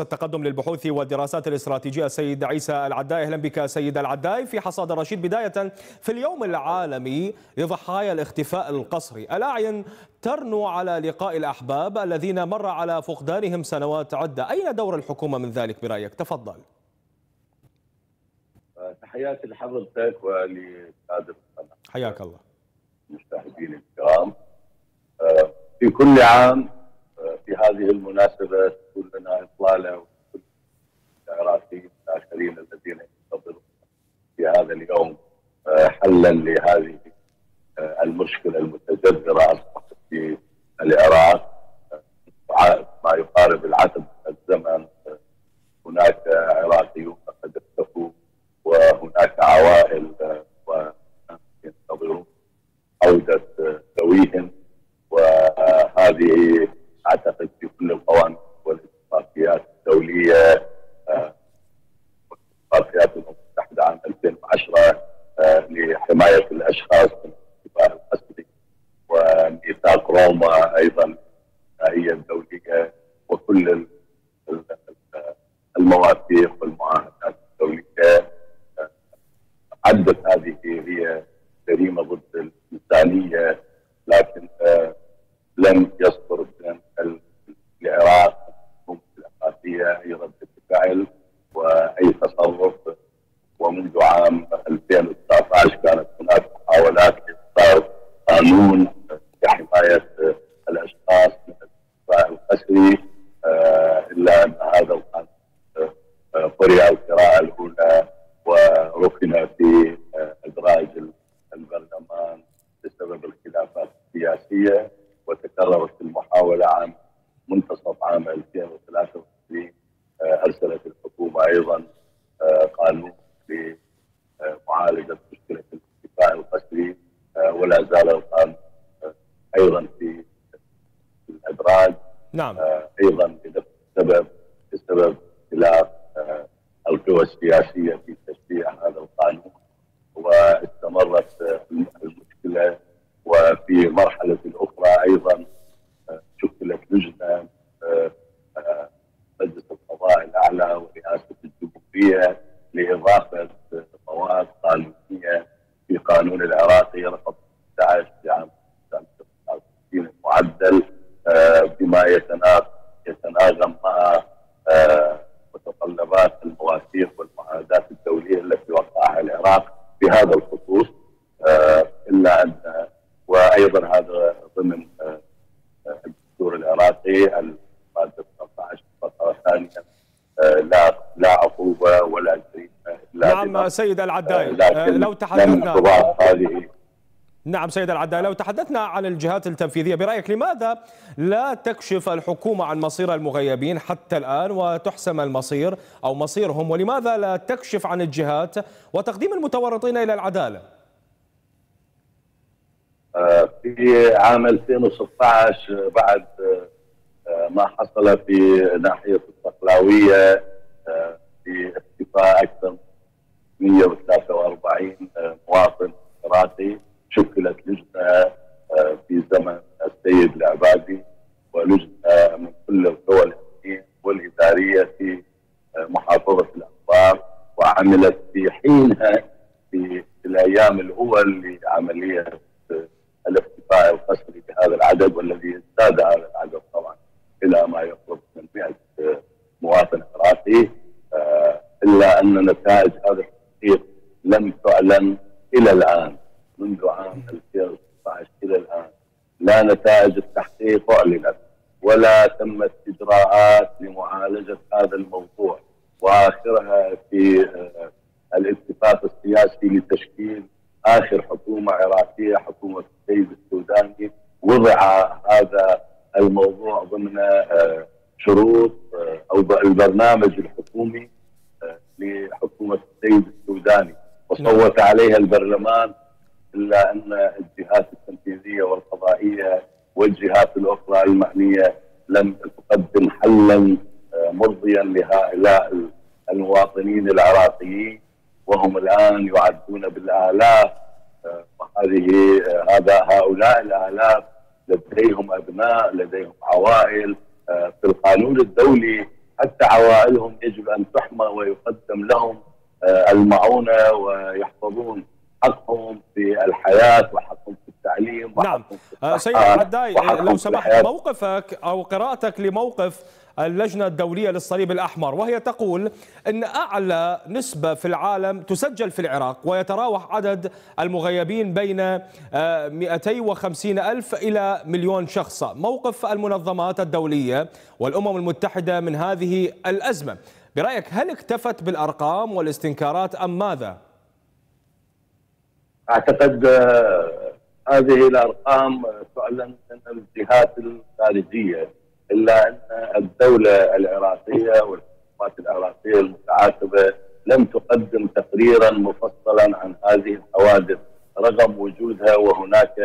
التقدم للبحوث والدراسات الاستراتيجية السيد عيسى العداي. أهلا بك سيد العداي. في حصاد الرشيد بداية في اليوم العالمي لضحايا الاختفاء القسري الأعين ترنو على لقاء الأحباب الذين مر على فقدانهم سنوات عدة. أين دور الحكومة من ذلك برأيك؟ تفضل. تحياتي لحضرتك ولسادة حياك الله. المشاهدين الكرام. في كل عام هذه المناسبة تكون لنا إطلالة وكل العراقيين الآخرين الذين ينتظرون في هذا اليوم حلا لهذه المشكلة المتجذرة أصبحت في العراق ما يقارب العتب الزمن هناك عراقيون قد اختفوا وهناك عوائل ينتظرون عودة ذويهم وهذه اعتقد في كل القوانين والاتفاقيات الدوليه اتفاقيات الامم المتحده عام 2010 لحمايه الاشخاص من الاتفاق القسري وميثاق روما أيضا هي الدوليه وكل المواثيق والمعاهدات الدولية. عدت هذه هي جريمة ضد الإنسانية لكن لم يصدر من العراق أي ردة القوى السياسية في تشريع هذا القانون واستمرت المشكلة وفي مرحلة أخرى أيضا شكلت لجنة مجلس القضاء الأعلى ورئاسة الجمهورية لإضافة مواد قانونية في قانون العراقي رقم 11 لعام 1960 المعدل بما يتناغم مع متطلبات المواثيق والمعاهدات الدولية التي وقعها العراق في هذا الخصوص إلا أن وأيضا هذا ضمن الدستور العراقي الماده 19 فقره ثانية لا لا عقوبة ولا جريمه نعم سيد العداي لو تحدثنا. هذه نعم سيد العداء لو تحدثنا عن الجهات التنفيذية. برأيك لماذا لا تكشف الحكومة عن مصير المغيبين حتى الآن وتحسم المصير أو مصيرهم؟ ولماذا لا تكشف عن الجهات وتقديم المتورطين إلى العدالة؟ في عام 2016 بعد ما حصل في ناحية الصقلاوية في اختفاء أكثر من 143 مواطن عراقي شكلت لجنة في زمن السيد العبادي ولجنة من كل القوى الأمنية والإدارية في محافظة الأنبار وعملت في حينها في الأيام الأول لعملية الاختفاء القسري بهذا العدد والذي ازداد هذا العدد طبعا إلى ما يقرب من 100 مواطن عراقي. إلا أن نتائج هذا التحقيق لم تعلن إلى الان منذ عام 2016 إلى الان لا نتائج التحقيق أعلنت ولا تمت اجراءات لمعالجة هذا الموضوع. وآخرها في الاتفاق السياسي لتشكيل آخر حكومة عراقية حكومة السيد السوداني. وضع هذا الموضوع ضمن شروط أو البرنامج الحكومي لحكومة السيد السوداني. وصوت عليها البرلمان إلا أن الجهات التنفيذيه والقضائية والجهات الأخرى المعنيه لم تقدم حلا مرضيا لهؤلاء المواطنين العراقيين وهم الآن يعدون بالآلاف وهذه هذا هؤلاء الآلاف لديهم أبناء لديهم عوائل في القانون الدولي حتى عوائلهم يجب أن تحمى ويقدم لهم المعونة ويحفظون حقهم في الحياة وحقهم التعليم نعم. سيد العداي لو سمحت موقفك أو قراءتك لموقف اللجنة الدولية للصليب الأحمر وهي تقول أن أعلى نسبة في العالم تسجل في العراق ويتراوح عدد المغيبين بين 250 ألف إلى مليون شخص. موقف المنظمات الدولية والأمم المتحدة من هذه الأزمة. برأيك هل اكتفت بالأرقام والاستنكارات أم ماذا؟ أعتقد هذه الأرقام تعلن من الجهات الخارجية إلا أن الدولة العراقية والحكومات العراقية المتعاقبة لم تقدم تقريرا مفصلا عن هذه الحوادث رغم وجودها وهناك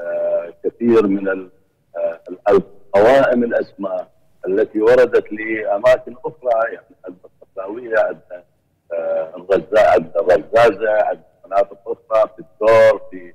آه، كثير من آه، القوائم الأسماء التي وردت لأماكن أخرى يعني الصفراويه عندنا الرزازه عندنا مناطق أخرى في الدور في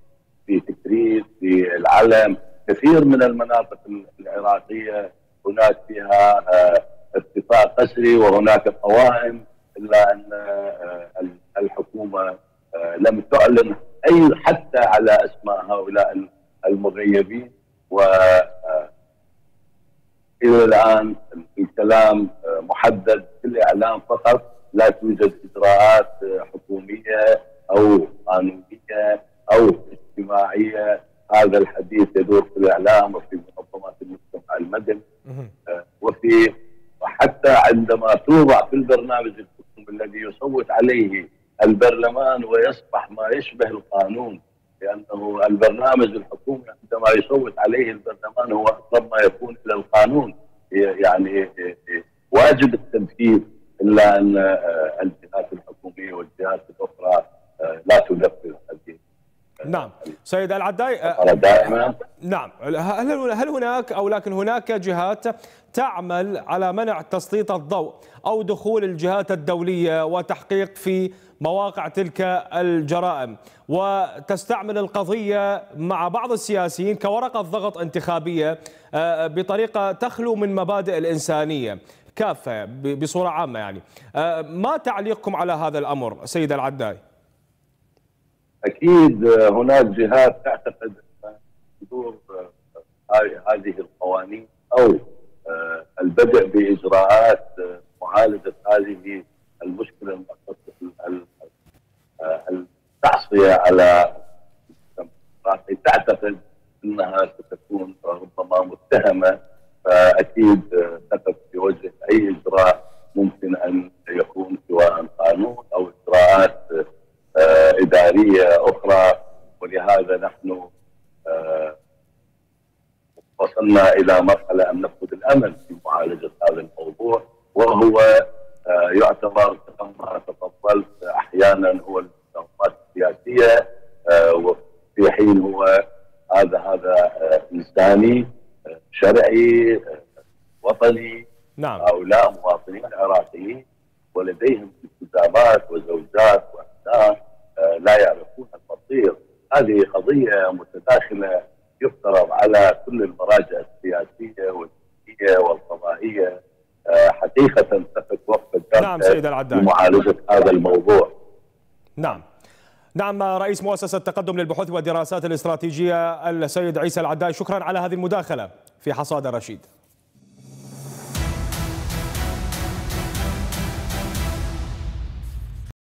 في تكريت في العلم. كثير من المناطق العراقية هناك فيها آه، اتفاق قسري وهناك قوائم إلا أن آه، الحكومة آه، لم تعلن أي حتى على أسماء هؤلاء المغيبين. و إلى الآن الكلام محدد في الاعلام فقط لا توجد إجراءات حكومية أو قانونيه أو اجتماعيه هذا الحديث يدور في الإعلام وفي منظمات المجتمع المدني. آه، وفي وحتى عندما توضع في البرنامج الذي يصوت عليه البرلمان ويصبح ما يشبه القانون لأنه البرنامج الحكومي عندما يصوت عليه البرلمان هو أقرب ما يكون إلى القانون. يعني واجب التنفيذ إلا أن آه، الجهات الحكومية والجهات الأخرى آه، لا تنفذ هذه. نعم. سيد العداي دائما. نعم. هل هل هناك أو لكن هناك جهات تعمل على منع تسليط الضوء أو دخول الجهات الدولية وتحقيق في مواقع تلك الجرائم؟ وتستعمل القضية مع بعض السياسيين كورقة ضغط انتخابية آه، بطريقة تخلو من مبادئ الإنسانية. كافة بصورة عامة يعني. آه، ما تعليقكم على هذا الأمر سيد العداي؟ أكيد هناك جهات تعتقد صدور هذه القوانين أو آه، البدء بإجراءات آه، معالجة هذه المشكلة آه، التعصية على تعتقد أنها ستكون ربما متهمة فأكيد تقف في وجه اي اجراء ممكن ان يكون سواء قانون أو اجراءات اداريه أخرى ولهذا نحن وصلنا إلى مرحلة أن نفقد الأمل في معالجة هذا الموضوع وهو آه، يعتبر كما تفضلت أحيانا هو المنظمات السياسية آه، وفي حين هو هذا هذا آه، إنساني شرعي وطني نعم. هؤلاء مواطنين عراقيين ولديهم التزامات وزوجات وابناء لا يعرفون المصير هذه قضية متداخلة يفترض على كل المراجع السياسية والدينية والقضائية آه، حقيقة تقف وقفه نعم سيد العداد. لمعالجة هذا الموضوع. نعم. نعم رئيس مؤسسة تقدم للبحوث والدراسات الاستراتيجية السيد عيسى العداي شكرا على هذه المداخلة في حصاد رشيد.